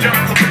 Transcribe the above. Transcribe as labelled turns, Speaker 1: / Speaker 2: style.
Speaker 1: jump